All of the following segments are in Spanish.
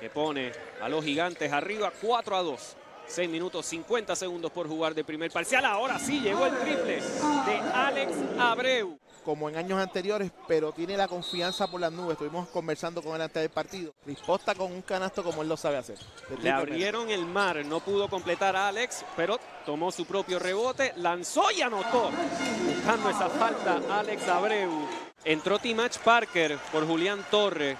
que pone a los gigantes arriba 4 a 2. 6 minutos 50 segundos por jugar de primer parcial. Ahora sí llegó el triple de Alex Abreu. Como en años anteriores, pero tiene la confianza por las nubes. Estuvimos conversando con él antes del partido. Risposta con un canasto como él lo sabe hacer. Le abrieron el mar, no pudo completar a Alex, pero tomó su propio rebote, lanzó y anotó. Buscando esa falta, Alex Abreu. Entró Timach Parker por Julián Torre.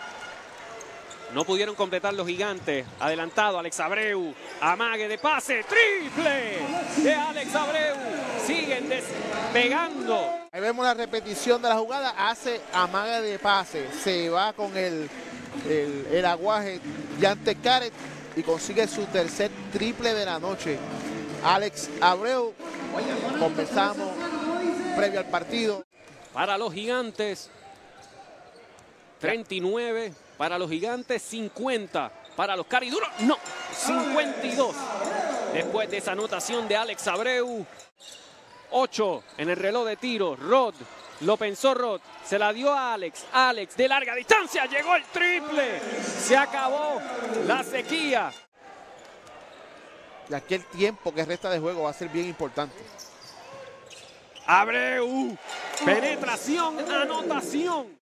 No pudieron completar los gigantes. Adelantado Alex Abreu. Amague de pase. Triple de Alex Abreu. Siguen despegando. Ahí vemos la repetición de la jugada. Hace amaga de pase. Se va con el, el, el aguaje Yante Caret y consigue su tercer triple de la noche. Alex Abreu, conversamos previo al partido. Para los gigantes. 39 para los gigantes, 50 para los cariduros. No, 52. Después de esa anotación de Alex Abreu. 8 en el reloj de tiro. Rod, lo pensó Rod, se la dio a Alex. Alex de larga distancia, llegó el triple. Se acabó la sequía. Y aquí el tiempo que resta de juego va a ser bien importante. Abreu, penetración, anotación.